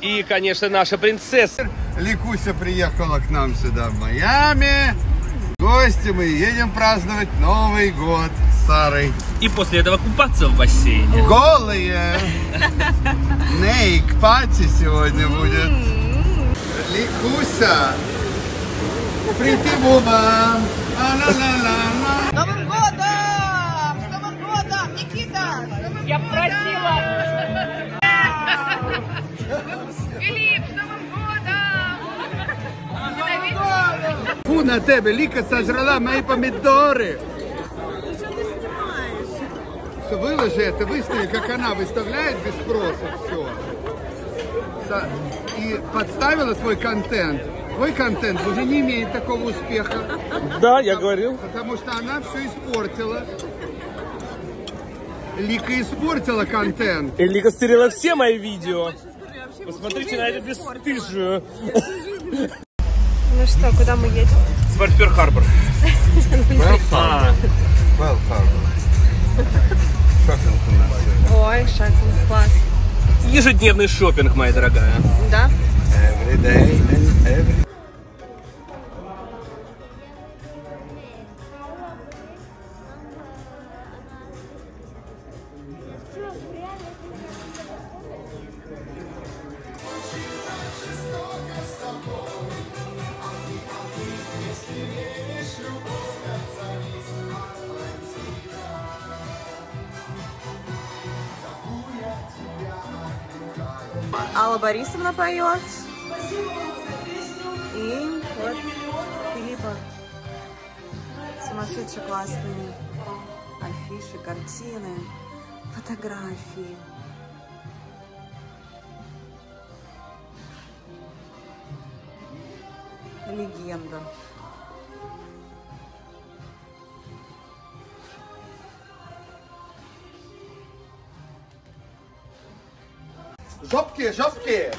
И, конечно, наша принцесса. Ликуся приехала к нам сюда, в Майами. Гости, мы едем праздновать Новый год с Сарой. И после этого купаться в бассейне. Голые. Нейк пати сегодня будет. Ликуся. Woman. А-ла-ла-ла-ла. Новым годом! С Новым годом, Никита! Я просила. Филипп, с Новым годом! Фу на тебе, Лика сожрала мои помидоры. Все, выложи это, выстави, как она выставляет без спроса все. И подставила свой контент. Твой контент уже не имеет такого успеха, Да, я говорил. потому что она все испортила. Лика испортила контент. Элика стерила все мои видео. Посмотрите на эту бесстыжую. Ну что, куда мы едем? В Харбор. Шопинг у нас сегодня. Ой, шопинг, класс. ежедневный шопинг, моя дорогая. Да? Every day and every... Алла Борисовна поет. И вот Филиппа. Сумасшедшие классные афиши, картины, фотографии. Легенда. Жопки, жопки!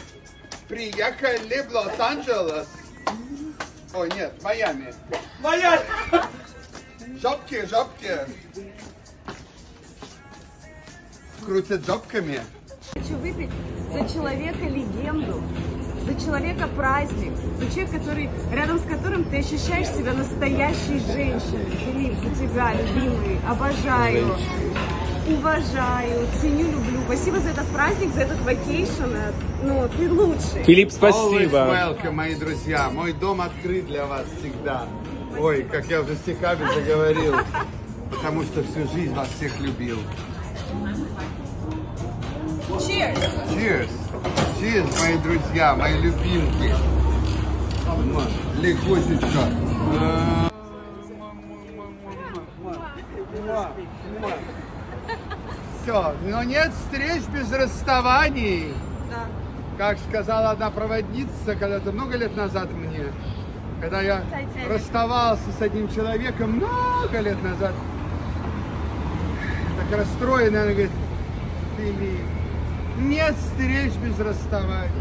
Приехали в Лос-Анджелес. Ой, нет, Майами. Моя! Жопки, жопки. Крутят жопками. Хочу выпить за человека-легенду, за человека-праздник, за человека, который, рядом с которым ты ощущаешь себя настоящей женщиной. Филипп, за тебя, любимый, обожаю, уважаю, ценю, люблю. Спасибо за этот праздник, за этот вакейшн. Ну, ты лучший. Филипп, Always спасибо. welcome, мои друзья. Мой дом открыт для вас всегда. Ой, как я уже стихами заговорил. Потому что всю жизнь вас всех любил. Cheers! Cheers! Cheers, мои друзья, мои любимки. Легусечка. Все, но нет встреч без расставаний. Да. Как сказала одна проводница когда-то много лет назад мне, когда я Тайтаник. расставался с одним человеком много лет назад, так расстроенная, она говорит, Филипп, нет встреч без расставаний.